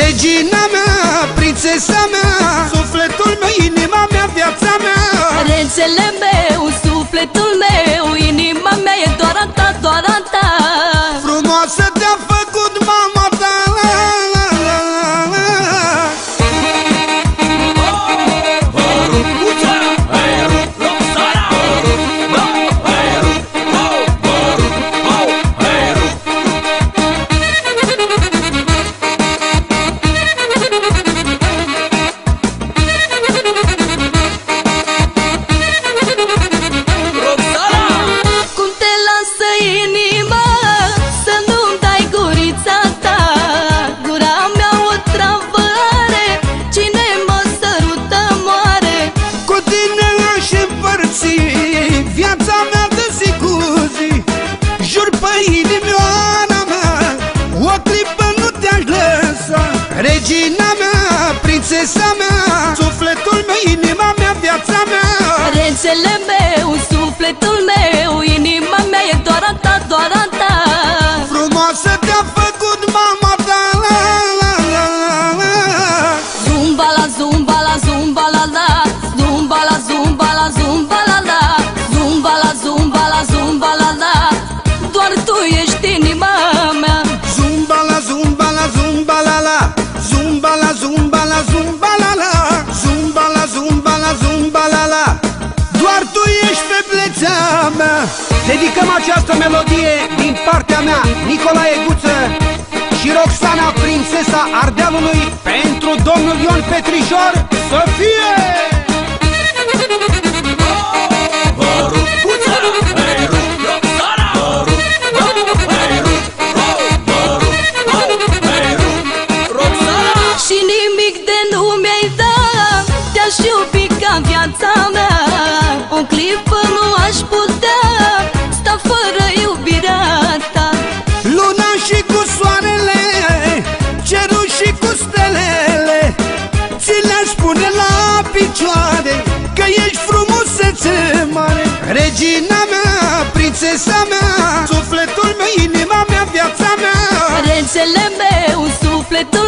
Regina mea, prințesa mea Sufletul meu, inima mea, viața mea. Regele meu, Regina mea, prințesa mea Sufletul meu, inima mea, viața mea. Regele meu, sufletul meu Zumba la zumba la zumba la la Zumba la zumba la zumba la la Doar tu ești feblețea mea Dedicăm această melodie din partea mea Nicolae Guță și Roxana, prințesa Ardealului Pentru domnul Ion Petrișor Să fie! Te-aș iubi ca viața mea. O clipă nu aș putea Sta fără iubirea ta. Luna și cu soarele Cerul și cu stelele Ți le-aș pune la picioare Că ești frumusețe mare. Regina mea, prințesa mea Sufletul meu, inima mea, viața mea. Regele meu, sufletul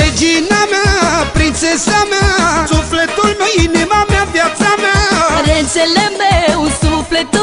Regina mea, prințesa mea. Sufletul meu, inima mea, viața mea. Regele meu, sufletul